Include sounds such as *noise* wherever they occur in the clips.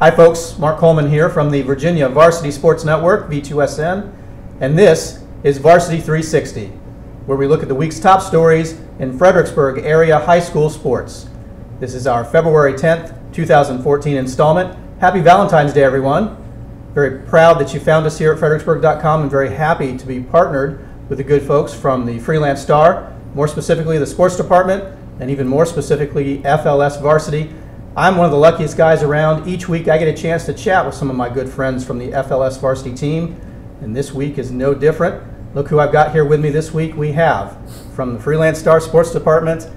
Hi, folks. Mark Coleman here from the Virginia Varsity Sports Network, V2SN, and this is Varsity 360, where we look at the week's top stories in Fredericksburg area high school sports. This is our February 10th, 2014 installment. Happy Valentine's Day, everyone. Very proud that you found us here at fredericksburg.com and very happy to be partnered with the good folks from the Free Lance-Star, more specifically the sports department, and even more specifically FLS Varsity. I'm one of the luckiest guys around. Each week I get a chance to chat with some of my good friends from the FLS varsity team, and this week is no different. Look who I've got here with me this week. We have from the Free Lance-Star Sports Department,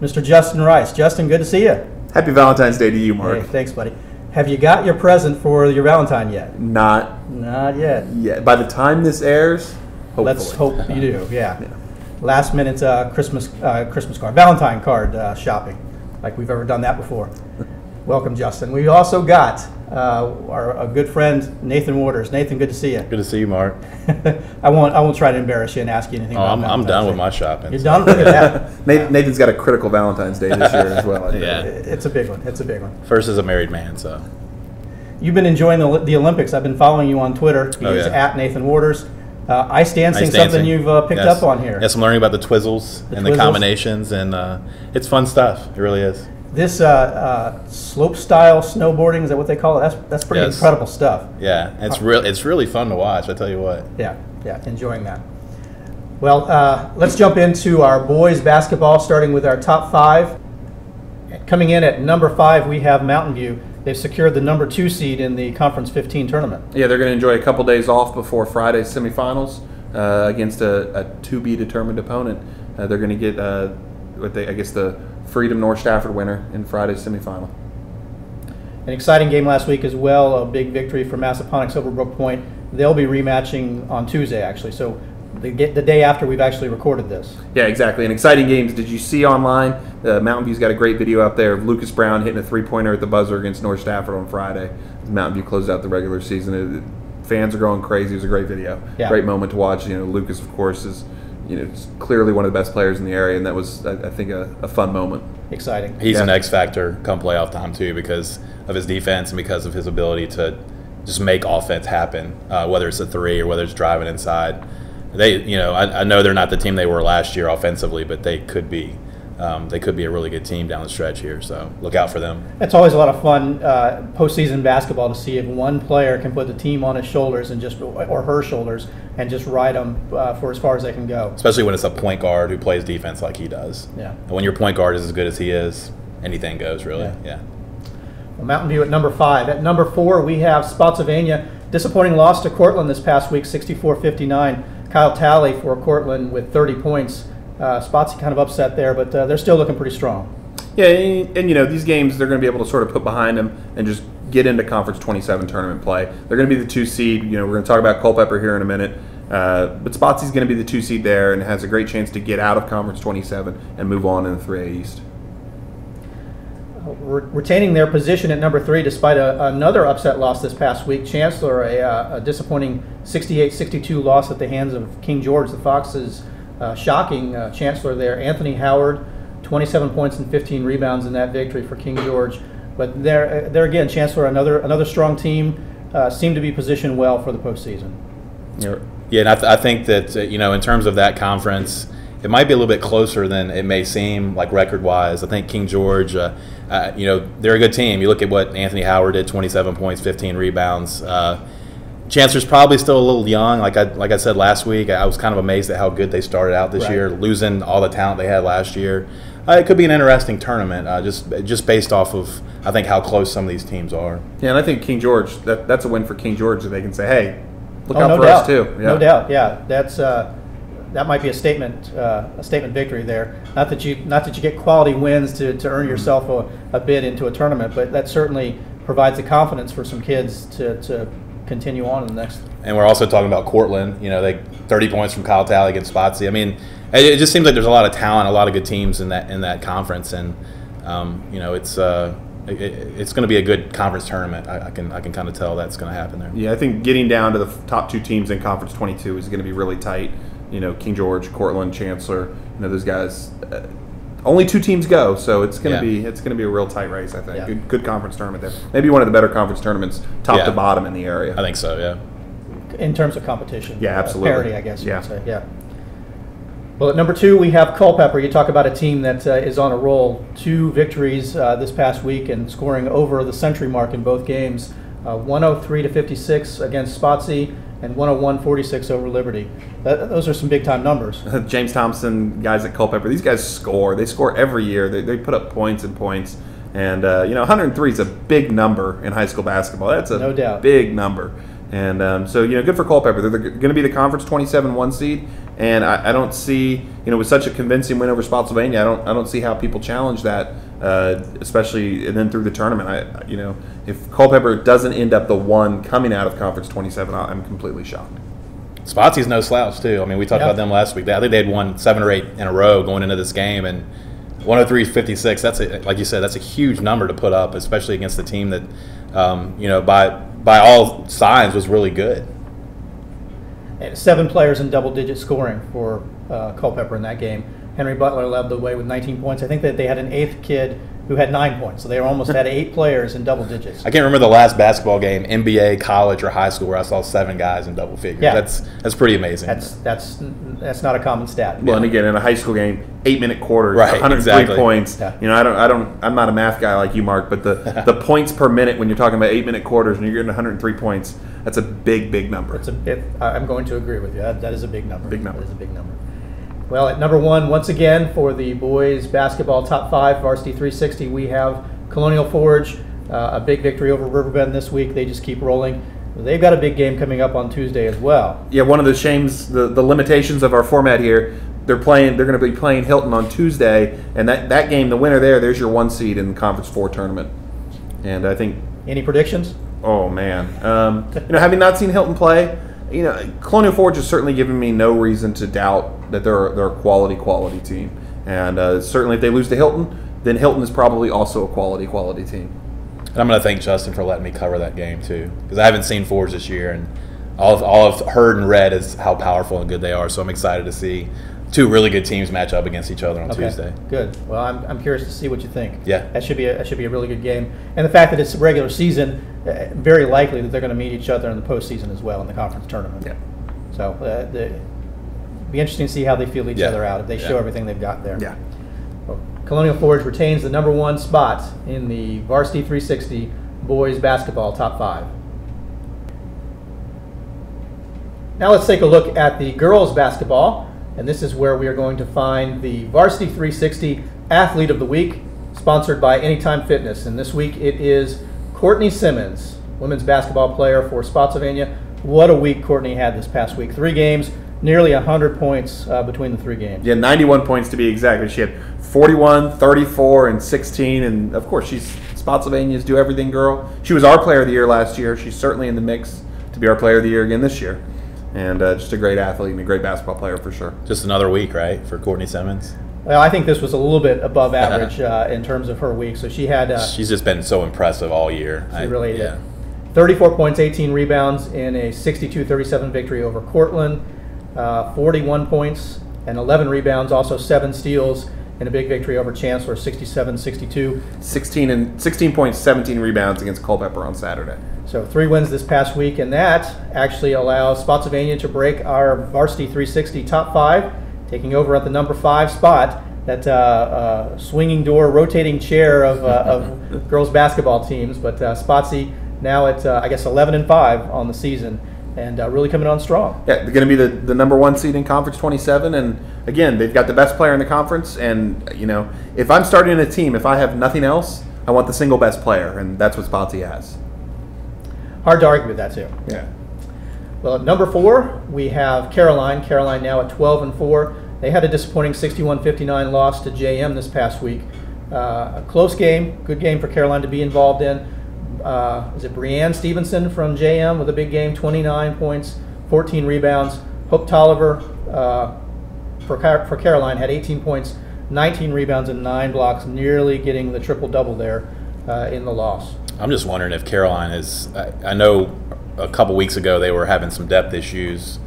Mr. Justin Rice. Justin, good to see you. Happy Valentine's Day to you, Mark. Hey, thanks, buddy. Have you got your present for your Valentine yet? Not Not yet. yet. By the time this airs, hopefully. Let's hope you do. Yeah. *laughs* Last minute uh, Christmas uh, Christmas card, Valentine card uh, shopping, like we've ever done that before. Welcome, Justin. We also got uh, our a good friend Nathan Warters. Nathan, good to see you. Good to see you, Mark. *laughs* I won't I won't try to embarrass you and ask you anything. Oh, about I'm, I'm done with my shopping. You're done. Look at that. *laughs* Nathan, Nathan's got a critical Valentine's Day this year as well. *laughs* Yeah. It's a big one. It's a big one. First as a married man, so You've been enjoying the, the Olympics. I've been following you on Twitter. Oh, He's yeah. at Nathan Warters. Uh, ice dancing, Ice something dancing. you've uh, picked Yes. up on here. Yes, I'm learning about the twizzles The and twizzles. the combinations, and uh, it's fun stuff. It really is. This uh, uh, slope style snowboarding is that what they call it? That's that's pretty Yes. incredible stuff. Yeah, it's real. It's really fun to watch. I tell you what. Yeah, yeah, enjoying that. Well, uh, let's jump into our boys basketball, starting with our top five. Coming in at number five, we have Mountain View. They've secured the number two seed in the Conference 15 tournament. Yeah, they're going to enjoy a couple days off before Friday's semifinals uh, against a, a to be determined opponent. Uh, they're going to get uh, what they, I guess, the Freedom North Stafford winner in Friday's semifinal. An exciting game last week as well, a big victory for Massaponax over Brooke Point. They'll be rematching on Tuesday, actually. So the, the day after we've actually recorded this. Yeah, exactly. And exciting games. Did you see online? Uh, Mountain View's got a great video up there of Lucas Brown hitting a three pointer at the buzzer against North Stafford on Friday. Mountain View closed out the regular season. It- fans are going crazy. It was a great video. Yeah. Great moment to watch. You know, Lucas, of course, is you know clearly one of the best players in the area, and that was, I, I think, a, a fun moment. Exciting. He's an X factor come playoff time too, because of his defense and because of his ability to just make offense happen. Uh, whether it's a three or whether it's driving inside, they, you know, I, I know they're not the team they were last year offensively, but they could be. Um, they could be a really good team down the stretch here. So look out for them. It's always a lot of fun uh, postseason basketball to see if one player can put the team on his shoulders and just or her shoulders and just ride them uh, for as far as they can go. especially when it's a point guard who plays defense like he does. Yeah. And when your point guard is as good as he is, anything goes really. Yeah. Yeah. Well, Mountain View at number five. At number four, we have Spotsylvania. Disappointing loss to Courtland this past week, 64-59. Kyle Talley for Courtland with 30 points. Uh, Spotsy kind of upset there, but uh, they're still looking pretty strong. Yeah, and, and, you know these games they're going to be able to sort of put behind them and just get into Conference 27 tournament play. They're going to be the two seed. You know, we're going to talk about Culpeper here in a minute. Uh, but Spotsy's going to be the two seed there and has a great chance to get out of Conference 27 and move on in the 3A East. Re- retaining their position at number three despite a, another upset loss this past week. Chancellor, a, uh, a disappointing 68-62 loss at the hands of King George. The Foxes, uh, shocking uh, Chancellor there. Anthony Howard, 27 points and 15 rebounds in that victory for King George. But there, uh, there again, Chancellor, another another strong team, uh, seem to be positioned well for the postseason. Yeah, and I, th- I think that uh, you know, in terms of that conference, it might be a little bit closer than it may seem, like record-wise. I think King George, uh, uh, you know, they're a good team. You look at what Anthony Howard did: 27 points, 15 rebounds. Uh, Chancellor's probably still a little young. Like I like I said last week, I was kind of amazed at how good they started out this Right. year, losing all the talent they had last year. Uh, it could be an interesting tournament, uh, just just based off of I think how close some of these teams are. Yeah, and I think King George that, that's a win for King George that they can say, hey, look Oh, out no for doubt. us too. Yeah. No doubt. Yeah, that's uh, that might be a statement uh, a statement victory there. Not that you not that you get quality wins to, to earn yourself a, a bid into a tournament, but that certainly provides the confidence for some kids to, to continue on in the next. And we're also talking about Courtland. You know, they 30 points from Kyle Talley against Spotsy. I mean, it, it just seems like there's a lot of talent, a lot of good teams in that in that conference, and um, you know, it's uh, it, it- it's going to be a good conference tournament. I, I can I can kind of tell that's going to happen there. Yeah, I think getting down to the top two teams in Conference 22 is going to be really tight. You know, King George, Courtland, Chancellor, you know, those guys, uh, only two teams go, so it's gonna Yeah. be it's gonna be a real tight race. I think Yeah. good, good conference tournament there. Maybe one of the better conference tournaments, top Yeah. to bottom in the area. I think so. Yeah. in terms of competition. Yeah, uh, absolutely. Parity, I guess you Yeah. would say. Yeah. Well, at number two, we have Culpeper. You talk about a team that uh, is on a roll. Two victories uh, this past week and scoring over the century mark in both games. Uh, 103 to 56 against Spotsy and 101-46 over Liberty. That, those are some big time numbers. *laughs* James Thompson, guys at Culpeper, these guys score. They score every year. They, they put up points and points. And, uh, you know, 103 is a big number in high school basketball. That's a No doubt. big number. And um, so, you know, good for Culpeper. They're, going to be the conference 27 one seed. And I, I don't see, you know, with such a convincing win over Spotsylvania, I don't, I don't see how people challenge that, uh, especially and then through the tournament. I, you know, if Culpeper doesn't end up the one coming out of conference 27, I- I'm completely shocked. Spotsy's no slouch too. I mean, we talked Yeah. about them last week. I think they had won seven or eight in a row going into this game, and 103 56. That's a, like you said, that's a huge number to put up, especially against a team that, um, you know, by by all signs was really good. Seven players in double digit scoring for uh, Culpeper in that game. Henry Butler led the way with 19 points. I think that they had an eighth kid who had nine points. So they almost had eight players in double digits. I can't remember the last basketball game, NBA, college, or high school, where I saw seven guys in double figures. Yeah. That's that's pretty amazing. That's that's that's not a common stat. Well, and again, in a high school game, eight minute quarters, Right, 103 exactly. points. Yeah. You know, I don't, I don't, I'm not a math guy like you, Mark, but the *laughs* the points per minute when you're talking about eight minute quarters and you're getting 103 points, that's a big, big number. It's a bit. I- I'm going to agree with you. That, that is a big number. Big number. That is a big number. Well, at number one, once again for the boys basketball top five varsity 360, we have Colonial Forge. Uh, a big victory over Riverbend this week. They just keep rolling. They've got a big game coming up on Tuesday as well. yeah, one of the shames, the, the limitations of our format here. They're playing. They're going to be playing Hylton on Tuesday, and that, that game, the winner there, there's your one seed in the Conference Four tournament. And I think Any predictions? Oh man, um, you know, having not seen Hylton play, you know, Colonial Forge has certainly given me no reason to doubt that they're they're a quality quality team, and uh, certainly if they lose to Hylton, then Hylton is probably also a quality quality team. And I'm going to thank Justin for letting me cover that game too, because I haven't seen Forge this year, and all I've, all I've heard and read is how powerful and good they are. So I'm excited to see two really good teams match up against each other on Okay, Tuesday. Good. Well, I'm, I'm curious to see what you think. Yeah. That should be a, that should be a really good game. And the fact that it's a regular season, uh, very likely that they're going to meet each other in the postseason as well in the conference tournament. Yeah. So uh, the, be interesting to see how they feel each Yeah. other out if they show everything they've got there. Yeah. Well, Colonial Forge retains the number one spot in the Varsity 360 boys basketball top five. Now let's take a look at the girls basketball, and this is where we are going to find the Varsity 360 Athlete of the Week, sponsored by Anytime Fitness. And this week it is Courtney Simmons, women's basketball player for Spotsylvania. What a week Courtney had this past week. Three games, nearly 100 points uh, between the three games. Yeah, 91 points to be exact. She had 41, 34, and 16, and of course she's Spotsylvania's do everything girl. She was our player of the year last year. She's certainly in the mix to be our player of the year again this year, and uh, just a great athlete and a great basketball player for sure. Just another week, right, for Courtney Simmons. Well, I think this was a little bit above *laughs* average uh, in terms of her week. So she had uh, She's just been so impressive all year. She I- really yeah. did. 34 points, 18 rebounds in a 62-37 victory over Courtland. Uh, 41 points and 11 rebounds, also seven steals in a big victory over Chancellor, 67-62. 16 and 16 points, 17 rebounds against Culpeper on Saturday. So three wins this past week, and that actually allows Spotsylvania to break our varsity 360 top five, taking over at the number five spot. That uh, uh, swinging door, rotating chair of, uh, of *laughs* girls basketball teams, but uh, Spotsy now at uh, I guess 11 and five on the season, and uh, really coming on strong. Yeah, they're going to be the, the number one seed in Conference 27, and again, they've got the best player in the conference. And you know, if I'm starting a team, if I have nothing else, I want the single best player, and that's what Spotsy has. Hard to argue with that too. Yeah. Well, at number four, we have Caroline. Caroline now at 12 and 4. They had a disappointing 61 59 loss to JM this past week. Uh, a close game, good game for Caroline to be involved in. Uh, is it Brianne Stevenson from JM with a big game, 29 points, 14 rebounds. Hope Tolliver uh, for, Car- for Caroline had 18 points, 19 rebounds, and 9 blocks, nearly getting the triple double there uh, in the loss. I'm just wondering if Caroline is. I, I know a couple weeks ago they were having some depth issues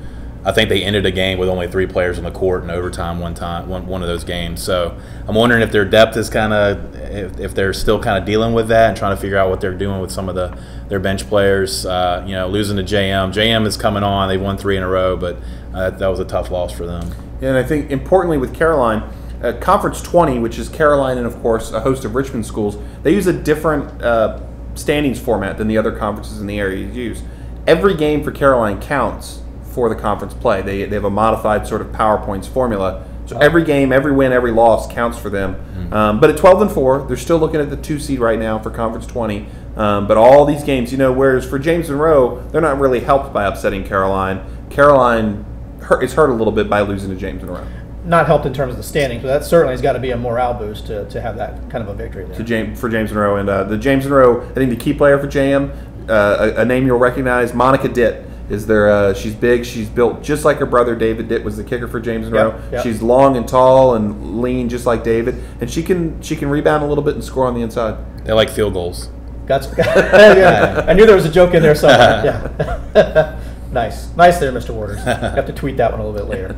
I think they ended a game with only three players on the court in overtime one time, one, one of those games. So I'm wondering if their depth is kind of, if, if they're still kind of dealing with that and trying to figure out what they're doing with some of the their bench players. Uh, you know, losing to JM. JM is coming on. They've won three in a row, but uh, that was a tough loss for them. And I think importantly with Caroline, uh, Conference 20, which is Caroline and of course a host of Richmond schools, they use a different uh, standings format than the other conferences in the area use. Every game for Caroline counts for the conference play. They, they have a modified sort of PowerPoints formula. So every game, every win, every loss counts for them. Um, but at 12 and 4, they're still looking at the two seed right now for Conference 20. Um, but all these games, you know, whereas for James Monroe, they're not really helped by upsetting Caroline. Caroline hurt, is hurt a little bit by losing to James Monroe. Not helped in terms of the standings, but that certainly has got to be a morale boost to, to have that kind of a victory there. to James for James Monroe and uh, the James Monroe. I think the key player for JM, uh, a, a name you'll recognize, Monica Ditt. Is there? Uh, she's big. She's built just like her brother David Ditt was the kicker for James Monroe. Yep, yep. She's long and tall and lean, just like David, and she can she can rebound a little bit and score on the inside. They like field goals. Got *laughs* yeah, I knew there was a joke in there somewhere. *laughs* Yeah. *laughs* nice. Nice there, Mr. Warters. Have to tweet that one a little bit later.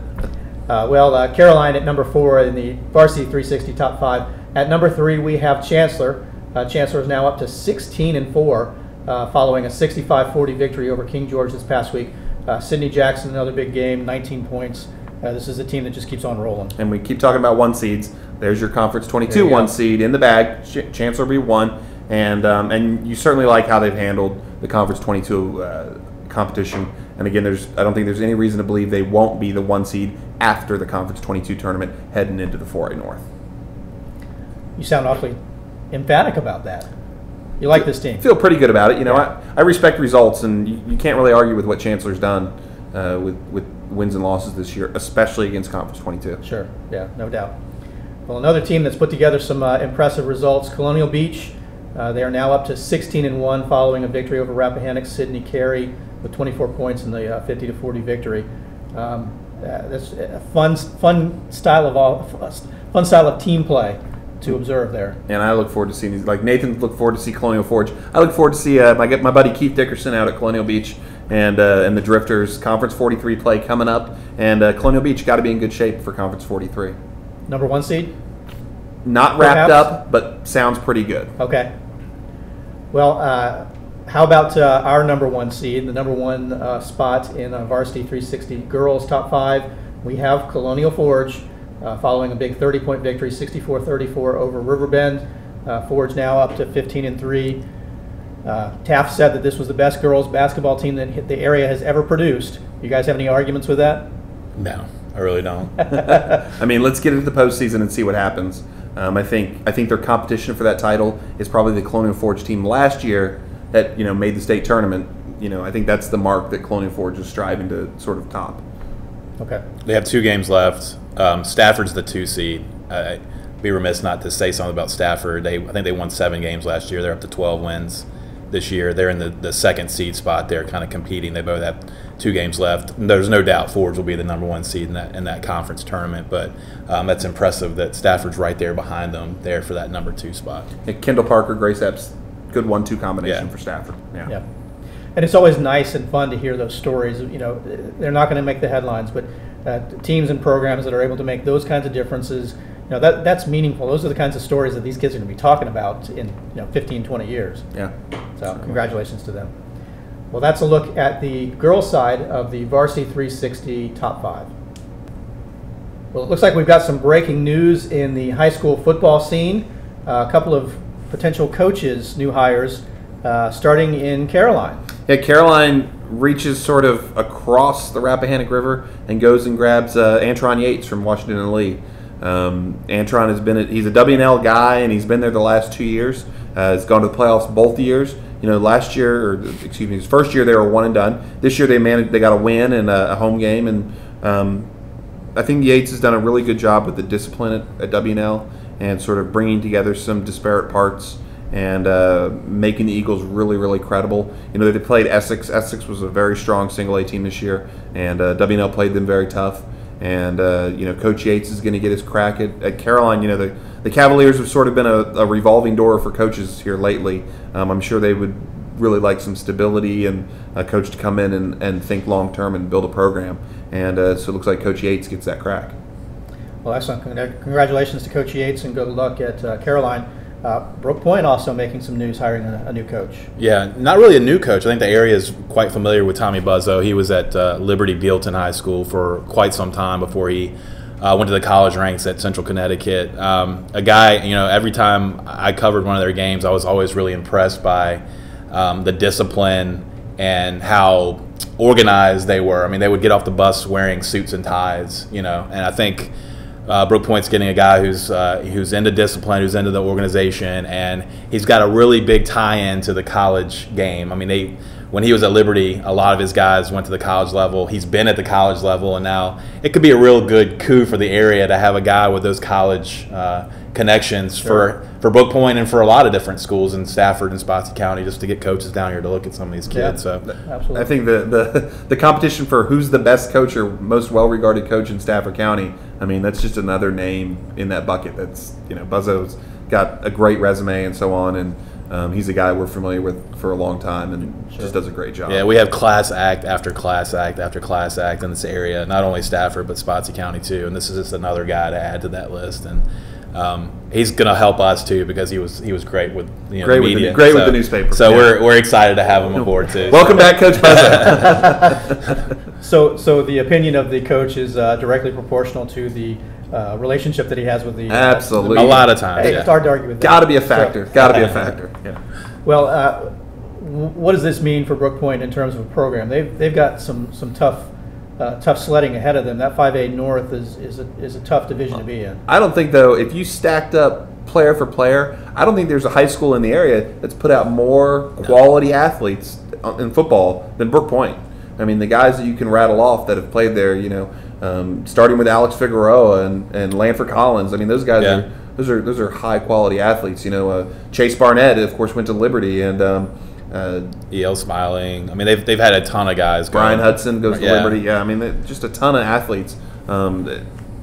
Uh, well, uh, Caroline at number four in the varsity 360 top five. At number three, we have Chancellor. Uh, Chancellor is now up to 16 and four, uh, following a 65-40 victory over King George this past week. Uh, Sydney Jackson, another big game, 19 points. Uh, this is a team that just keeps on rolling. And we keep talking about one seeds. There's your conference 22 you one go. seed in the bag. Ch- Chancellor be one, and um, and you certainly like how they've handled the conference 22 uh, competition. And again, there's I don't think there's any reason to believe they won't be the one seed after the conference 22 tournament heading into the 4A North. You sound awfully emphatic about that. You like this team? feel pretty good about it. You know, Yeah. I, I respect results, and you, you can't really argue with what Chancellor's done uh, with with wins and losses this year, especially against Conference 22. Sure, yeah, no doubt. Well, another team that's put together some uh, impressive results, Colonial Beach. Uh, they are now up to 16 and 1 following a victory over Rappahannock Sydney Carey with 24 points in the uh, 50 to 40 victory. Um, uh, that's a fun, fun style of all, fun style of team play to observe there. And I look forward to seeing these. Like Nathan, look forward to see Colonial Forge. I look forward to see uh, my my buddy Keith Dickerson out at Colonial Beach and uh, and the Drifters Conference 43 play coming up. And uh, Colonial Beach got to be in good shape for Conference 43. Number one seed? Not wrapped Perhaps. up, but sounds pretty good. Okay. Well, uh, how about uh, our number one seed, the number one uh, spot in uh, Varsity 360 Girls Top 5? We have Colonial Forge uh, following a big 30 point victory, 64 34 over Riverbend. Uh, Forge now up to 15 and 3. Uh, Taft said that this was the best girls basketball team that hit the area has ever produced. You guys have any arguments with that? No, I really don't. *laughs* I mean, let's get into the postseason and see what happens. Um, I think I think their competition for that title is probably the Colonial Forge team last year that you know made the state tournament. You know, I think that's the mark that Colonial Forge is striving to sort of top. Okay. They have two games left. Um, Stafford's the two seed. I- I'd be remiss not to say something about Stafford. They, I think they won seven games last year. They're up to 12 wins this year. They're in the, the second seed spot. They're kind of competing. They both have two games left. And there's no doubt Fords will be the number one seed in that in that conference tournament. But um, that's impressive that Stafford's right there behind them, there for that number two spot. And Kendall Parker, Grace Epps, good one-two combination Yeah. for Stafford. Yeah. Yeah. And it's always nice and fun to hear those stories. You know, they're not going to make the headlines, but uh, teams and programs that are able to make those kinds of differences, you know, that, that's meaningful. Those are the kinds of stories that these kids are going to be talking about in, you know, 15, 20 years. Yeah. So congratulations to them. Well, that's a look at the girls' side of the Varsity 360 Top 5. Well, it looks like we've got some breaking news in the high school football scene. Uh, a couple of potential coaches, new hires, uh, starting in Caroline. Yeah, Caroline reaches sort of across the Rappahannock River and goes and grabs uh, Antron Yates from Washington and Lee. Um, Antron has been a, he's a WNL guy and he's been there the last two years. Uh, has gone to the playoffs both years. You know, last year or excuse me, his first year they were one and done. This year they managed they got a win and a, a home game and um, I think Yates has done a really good job with the discipline at, at WNL and sort of bringing together some disparate parts and uh, making the Eagles really, really credible. You know, they played Essex. Essex was a very strong single A team this year, and uh, WNL played them very tough. And uh, you know, Coach Yates is going to get his crack at, at Caroline. You know, the the Cavaliers have sort of been a, a revolving door for coaches here lately. Um, I'm sure they would really like some stability and a coach to come in and, and think long term and build a program. And uh, so it looks like Coach Yates gets that crack. Well, excellent. Congratulations to Coach Yates and good luck at uh, Caroline. Uh, Brooke Point also making some news, hiring a, a, new coach. Yeah, not really a new coach. I think the area is quite familiar with Tommy Buzzo. He was at uh, Liberty Bealeton High School for quite some time before he uh, went to the college ranks at Central Connecticut. Um, a guy, you know, every time I covered one of their games, I was always really impressed by um, the discipline and how organized they were. I mean, they would get off the bus wearing suits and ties, you know, and I think uh, Brooke Point's getting a guy who's uh, who's into discipline, who's into the organization, and he's got a really big tie-in to the college game. I mean, they when he was at Liberty, a lot of his guys went to the college level. He's been at the college level, and now it could be a real good coup for the area to have a guy with those college uh, connections sure. for for Brooke Point and for a lot of different schools in Stafford and Spotsy County, just to get coaches down here to look at some of these kids. Yeah, so absolutely, I think the, the *laughs* the competition for who's the best coach or most well-regarded coach in Stafford County. I mean, that's just another name in that bucket. That's you know, Buzzo's got a great resume and so on, and um, he's a guy we're familiar with for a long time and sure. just does a great job. Yeah, we have class act after class act after class act in this area, not only Stafford but Spotsy County too. And this is just another guy to add to that list. And um, he's going to help us too because he was he was great with you know, great the media. With the, great so, with the newspaper. So yeah. we're, we're excited to have him aboard *laughs* too. Welcome back, Coach Buzzo. *laughs* so so the opinion of the coach is uh, directly proportional to the uh, relationship that he has with the uh, absolutely a lot of times. Hey, yeah. Hard to argue with. Got to be a factor. So, Got to be a factor. Yeah. Well, uh, what does this mean for Brooke Point in terms of a program? They've they've got some some tough uh, tough sledding ahead of them. That 5A North is, is, a, is a tough division to be in. I don't think, though, if you stacked up player for player, I don't think there's a high school in the area that's put out more quality athletes in football than Brooke Point. I mean, the guys that you can rattle off that have played there, you know, um, starting with Alex Figueroa and, and Lanford Collins. I mean, those guys yeah. are those are those are high quality athletes. You know, uh, Chase Barnett, of course, went to Liberty, and um, uh, El Smiling. I mean, they've, they've had a ton of guys. Brian Hudson goes to yeah. Liberty. Yeah, I mean, just a ton of athletes. Um,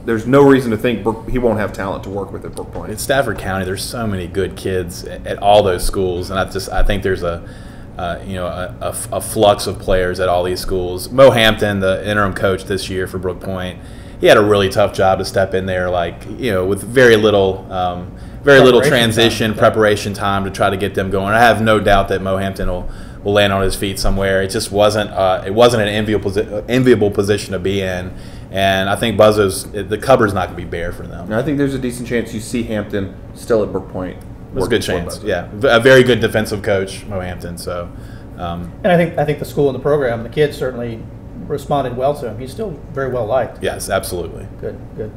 there's no reason to think Brook, he won't have talent to work with at Brooke Point. In Stafford County, there's so many good kids at, at all those schools, and I just I think there's a uh, you know a, a, a, flux of players at all these schools. Mo Hampton, the interim coach this year for Brooke Point, he had a really tough job to step in there, like you know, with very little. Um, very little transition time. preparation time to try to get them going. I have no doubt that Mo Hampton will, will land on his feet somewhere. It just wasn't uh, it wasn't an enviable posi- enviable position to be in, and I think Buzzo's the cupboard's not going to be bare for them. I think there's a decent chance you see Hampton still at Brooke Point. There's a good chance, yeah. A very good defensive coach, Mo Hampton. So, um, and I think I think the school and the program, the kids certainly responded well to him. He's still very well liked. Yes, absolutely. Good, good.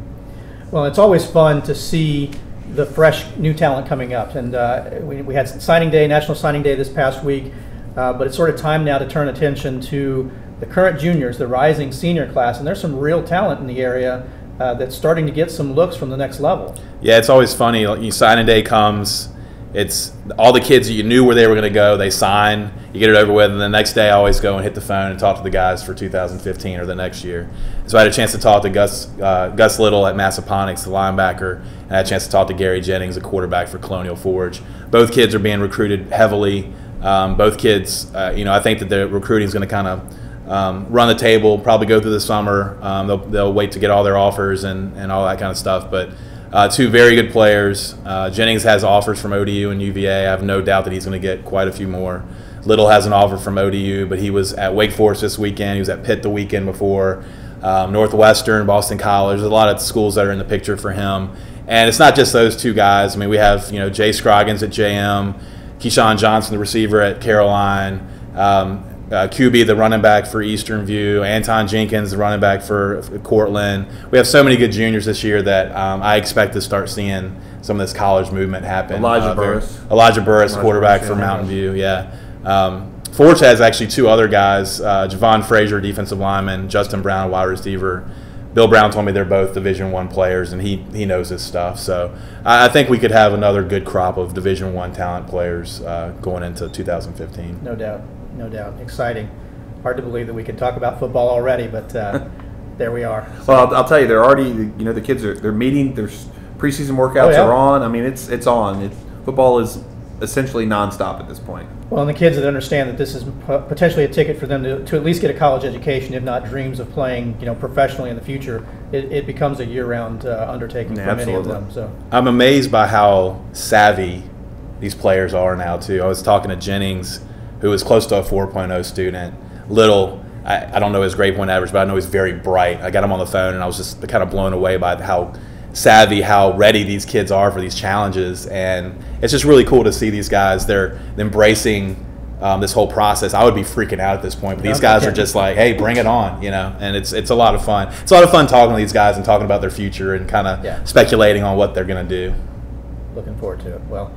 Well, it's always fun to see the fresh new talent coming up. And uh, we, we had signing day, National Signing Day this past week, uh, but it's sort of time now to turn attention to the current juniors, the rising senior class, and there's some real talent in the area uh, that's starting to get some looks from the next level. Yeah, it's always funny. Signing day comes it's all the kids that you knew where they were going to go. They sign, you get it over with, and the next day I always go and hit the phone and talk to the guys for 2015 or the next year. So I had a chance to talk to Gus uh, Gus Little at Massaponax, the linebacker, and I had a chance to talk to Gary Jennings, a quarterback for Colonial Forge. Both kids are being recruited heavily. Um, both kids, uh, you know, I think that the recruiting is going to kind of um, run the table, probably go through the summer. Um, they'll, they'll wait to get all their offers and, and all that kind of stuff, but. Uh, two very good players. Uh, Jennings has offers from ODU and UVA. I have no doubt that he's going to get quite a few more. Little has an offer from ODU, but he was at Wake Forest this weekend. He was at Pitt the weekend before. Um, Northwestern, Boston College. There's a lot of schools that are in the picture for him. And it's not just those two guys. I mean, we have you know Jay Scroggins at JM, Keyshawn Johnson, the receiver at Caroline. Um, uh, QB, the running back for Eastern View, Anton Jenkins, the running back for, for Courtland. We have so many good juniors this year that um, I expect to start seeing some of this college movement happen. Elijah uh, Burris. Elijah Burris, Elijah quarterback Burris, for Mountain View, yeah. Um, Forge has actually two other guys, uh, Javon Frazier, defensive lineman, Justin Brown, wide receiver. Bill Brown told me they're both Division One players, and he he knows his stuff. So I, I think we could have another good crop of Division One talent players uh, going into 2015. No doubt no doubt. Exciting. Hard to believe that we can talk about football already, but uh, *laughs* there we are. So. Well, I'll, I'll, tell you, they're already. You know, the kids are they're meeting. Their preseason workouts oh, yeah. are on. I mean, it's it's on. It, football is essentially nonstop at this point. Well, and the kids that understand that this is potentially a ticket for them to, to at least get a college education, if not dreams of playing, you know, professionally in the future, it, it becomes a year-round uh, undertaking Yeah, for many of them. So, I'm amazed by how savvy these players are now too. I was talking to Jennings, who is close to a 4.0 student. Little, I, I don't know his grade point average, but I know he's very bright. I got him on the phone, and I was just kind of blown away by how savvy, how ready these kids are for these challenges, and it's just really cool to see these guys. They're embracing. Um, this whole process, I would be freaking out at this point. But these guys are just like, "Hey, bring it on," you know. And it's it's a lot of fun. It's a lot of fun talking to these guys and talking about their future and kind of Yeah. speculating on what they're going to do. looking forward to it. Well,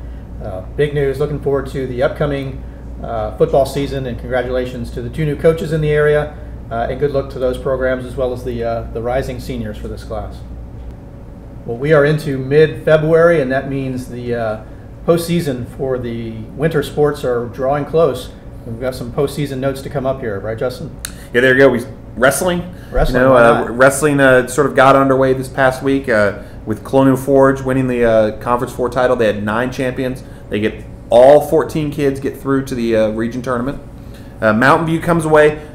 uh, big news. Looking forward to the upcoming uh, football season, and congratulations to the two new coaches in the area, uh, and good luck to those programs as well as the uh, the rising seniors for this class. Well, we are into mid-February, and that means the uh, postseason for the winter sports are drawing close. We've got some postseason notes to come up here, right, Justin? Yeah, there you go. We wrestling. Wrestling, You know, uh, wrestling uh, sort of got underway this past week uh, with Colonial Forge winning the uh, Conference Four title. They had nine champions. They get all 14 kids get through to the uh, region tournament. Uh, Mountain View comes away.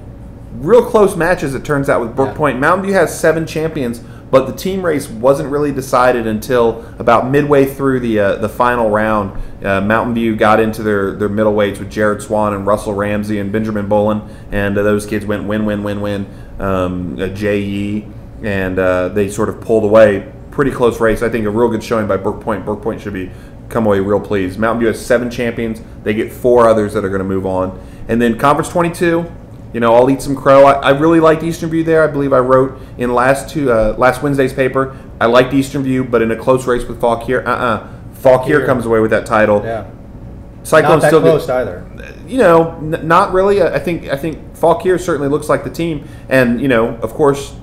Real close matches, it turns out, with Brook Yeah. Point. Mountain View has seven champions, but the team race wasn't really decided until about midway through the uh, the final round. Uh, Mountain View got into their, their middleweights with Jared Swan and Russell Ramsey and Benjamin Bolin, and uh, those kids went win, win, win, win. Um, uh, JE, and uh, they sort of pulled away. Pretty close race. I think a real good showing by Brooke Point. Brooke Point should be come away real pleased. Mountain View has seven champions. They get four others that are going to move on, and then Conference 22 you know, I'll eat some crow. I, I really liked Eastern View there. I believe I wrote in last two uh, last Wednesday's paper. I liked Eastern View, but in a close race with Fauquier, uh-uh. Fauquier. comes away with that title. Yeah, Cyclone still close get, either. you know, n- not really. I think I think Fauquier certainly looks like the team, and you know, of course,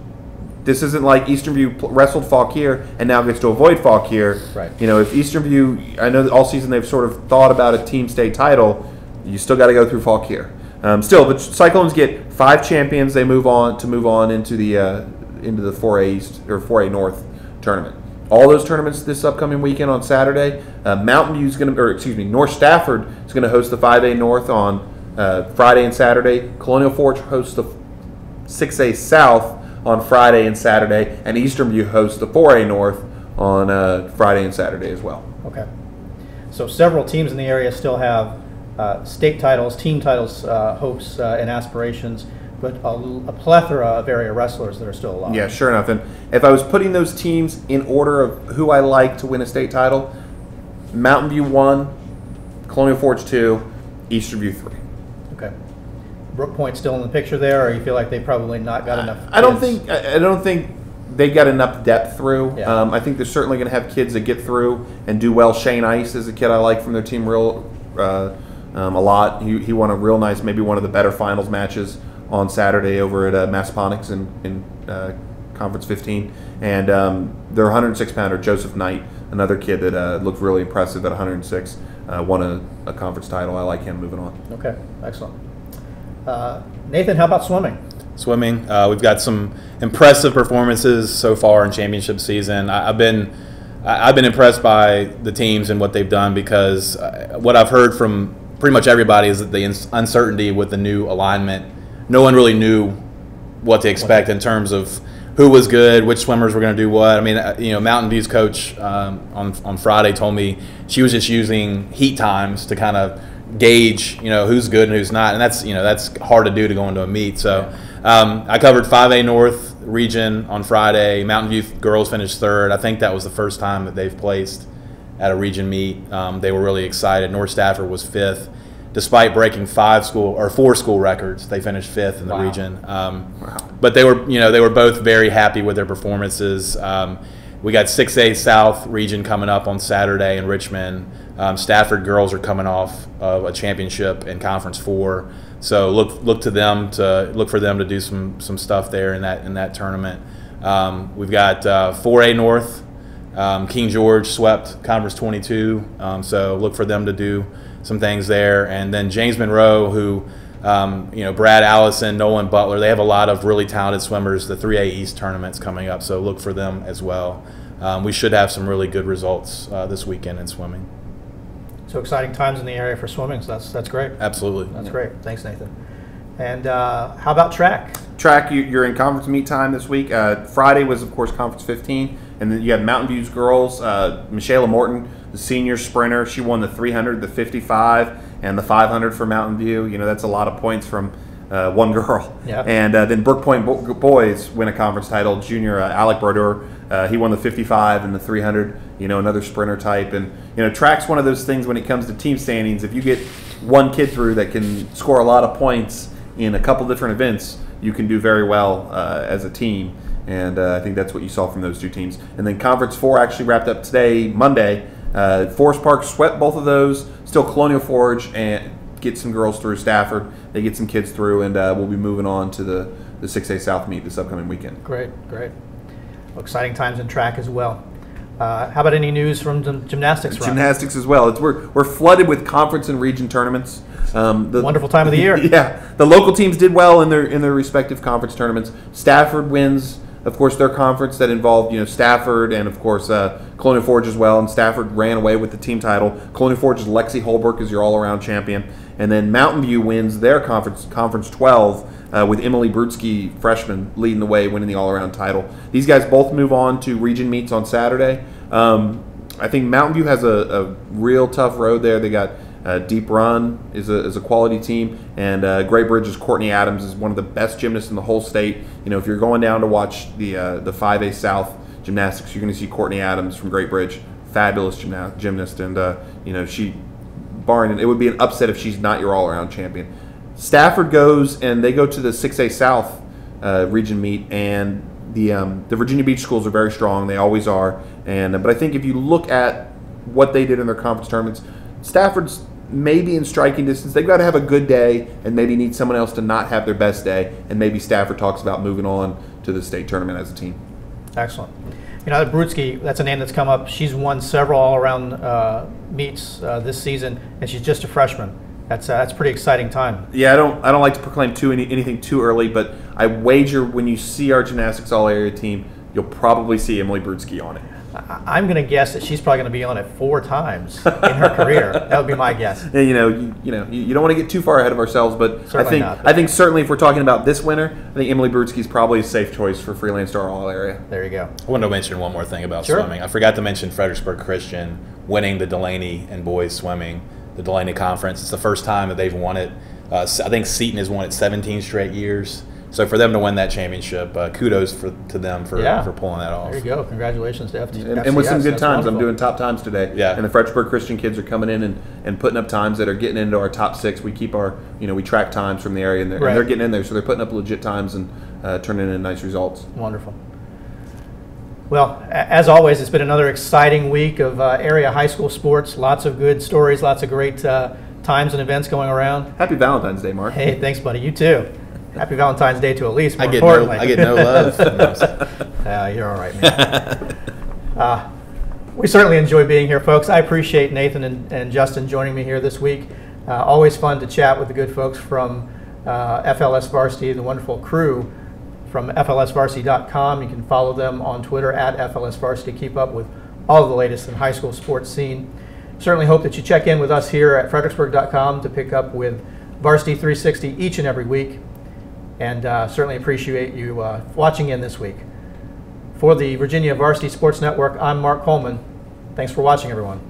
this isn't like Eastern View wrestled Fauquier and now gets to avoid Fauquier. Right. You know, if Eastern View, I know that all season they've sort of thought about a team state title. You still got to go through Fauquier. Um, still, but Cyclones get five champions. They move on to move on into the uh, into the 4A East or 4A North tournament. All those tournaments this upcoming weekend on Saturday. Uh, Mountain View is going to, or excuse me, North Stafford is going to host the 5A North on uh, Friday and Saturday. Colonial Forge hosts the 6A South on Friday and Saturday, and Eastern View hosts the 4A North on uh, Friday and Saturday as well. Okay. So several teams in the area still have uh, state titles, team titles, uh, hopes, uh, and aspirations, but a, a, plethora of area wrestlers that are still alive. Yeah, sure enough. And if I was putting those teams in order of who I like to win a state title, Mountain View 1, Colonial Forge 2, Eastern View 3. Brooke Point still in the picture there, or you feel like they probably not got enough? I don't think I I don't think they got enough depth through. Yeah. Um, I think they're certainly going to have kids that get through and do well. Shane Ice is a kid I like from their team real uh, um, a lot. He, he won a real nice, maybe one of the better finals matches on Saturday over at uh, Massaponax in in uh, Conference 15, and um, their 106 pounder Joseph Knight, another kid that uh, looked really impressive at 106, uh, won a, a conference title. I like him moving on. Okay, excellent. Uh, Nathan, how about swimming? swimming. Uh, we've got some impressive performances so far in championship season. I, I've been I- I've been impressed by the teams and what they've done because uh, what I've heard from pretty much everybody is that the uncertainty with the new alignment. No one really knew what to expect in terms of who was good, which swimmers were going to do what. I mean, uh, you know, Mountain View's coach um, on on Friday told me she was just using heat times to kind of gauge, you know, who's good and who's not, and that's you know that's hard to do to go into a meet. So um, I covered 5A North region on Friday. Mountain View girls finished third. I think that was the first time that they've placed at a region meet. Um, they were really excited. North Stafford was fifth. Despite breaking five school or four school records, they finished fifth in the Wow. region. Um, But they were, you know, they were both very happy with their performances. Um, we got 6A South region coming up on Saturday in Richmond. Um, Stafford girls are coming off of a championship in Conference Four, so look look to them to look for them to do some some stuff there in that in that tournament. Um, we've got uh, 4A North. Um, King George swept Conference 22, um, so look for them to do some things there. And then James Monroe, who, um, you know, Brad Allison, Nolan Butler, they have a lot of really talented swimmers. The 3A East tournament's coming up, so look for them as well. Um, we should have some really good results uh, this weekend in swimming. So exciting times in the area for swimming. So that's that's great. Absolutely. That's great. Thanks, Nathan. And uh, how about track? Track, you- you're in conference meet time this week. Uh, Friday was, of course, conference 15, and then you have Mountain View's girls. Uh, Michaela Morton, the senior sprinter, she won the 300, the 55, and the 500 for Mountain View. You know, that's a lot of points from uh, one *laughs* girl. Yeah. And uh, then Brooke Point Bo- boys win a conference title. Junior uh, Alec Brodeur, uh, he won the 55 and the 300. You know, another sprinter type. And you know, track's one of those things when it comes to team standings. If you get one kid through that can score a lot of points in a couple different events, you can do very well uh, as a team. And uh, I think that's what you saw from those two teams. And then Conference 4 actually wrapped up today, Monday. Uh, Forest Park swept both of those. Still Colonial Forge and get some girls through Stafford. They get some kids through, and uh, we'll be moving on to the, the 6A South meet this upcoming weekend. Great, great. Well, exciting times in track as well. Uh, how about any news from gym- gymnastics? Gymnastics as well. It's, we're, we're flooded with conference and region tournaments. Um, the, Wonderful time of the year. *laughs* yeah, the local teams did well in their in their respective conference tournaments. Stafford wins, of course, their conference that involved you know Stafford and of course uh, Colonial Forge as well. And Stafford ran away with the team title. Colonial Forge's Lexi Holbrook is your all around champion, and then Mountain View wins their conference conference twelve. Uh, with Emily Brutsky, freshman, leading the way, winning the all-around title. These guys both move on to region meets on Saturday. Um, I think Mountain View has a, a real tough road there. They got uh, Deep Run is a, is a quality team, and uh, Great Bridge's Courtney Adams is one of the best gymnasts in the whole state. You know, if you're going down to watch the uh, the 5A South gymnastics, you're going to see Courtney Adams from Great Bridge, fabulous gymna- gymnast, and uh, you know she, barring it would be an upset if she's not your all-around champion. Stafford goes and they go to the 6A South uh, region meet, and the um, the Virginia Beach schools are very strong. They always are. And but I think if you look at what they did in their conference tournaments, Stafford's maybe in striking distance. They've got to have a good day, and maybe need someone else to not have their best day. And maybe Stafford talks about moving on to the state tournament as a team. Excellent. You know, Brutsky, that's a name that's come up. She's won several all-around uh, meets uh, this season, and she's just a freshman. That's uh, that's a pretty exciting time. Yeah, I don't I don't like to proclaim too any, anything too early, but I wager when you see our gymnastics all area team, you'll probably see Emily Brutsky on it. I- I'm going to guess that she's probably going to be on it four times in her career. *laughs* That would be my guess. Yeah, you know, you, you know, you, you don't want to get too far ahead of ourselves, but I think not. I think certainly if we're talking about this winter, I think Emily Brutsky is probably a safe choice for Free Lance-Star All area. There you go. I wanted to mention one more thing about Sure. swimming. I forgot to mention Fredericksburg Christian winning the Delaney and boys swimming, the Delaney Conference. It's the first time that they've won it. Uh, I think Seton has won it 17 straight years. So for them to win that championship, uh, kudos for, to them for, Yeah. for pulling that off. There you go. Congratulations to FT. And, and with some good That's times, I'm doing top times today. Yeah. And the Fredericksburg Christian kids are coming in and, and putting up times that are getting into our top six. We keep our, you know, we track times from the area, and they're, Right. and they're getting in there, so they're putting up legit times and uh, turning in nice results. Wonderful. Well, as always, it's been another exciting week of uh, area high school sports. Lots of good stories, lots of great uh, times and events going around. Happy Valentine's Day, Mark. Hey, thanks, buddy. You too. Happy Valentine's Day to Elise. More I get no, importantly. I get no love. *laughs* No. Ah, you're all right, man. *laughs* uh, we certainly enjoy being here, folks. I appreciate Nathan and, and Justin joining me here this week. Uh, always fun to chat with the good folks from uh, FLS Varsity, and the wonderful crew from FLSVarsity.com. You can follow them on Twitter at FLS Varsity. Keep up with all the latest in high school sports scene. Certainly hope that you check in with us here at Fredericksburg.com to pick up with Varsity 360 each and every week and uh, certainly appreciate you uh, watching in this week. For the Virginia Varsity Sports Network, I'm Mark Coleman. Thanks for watching, everyone.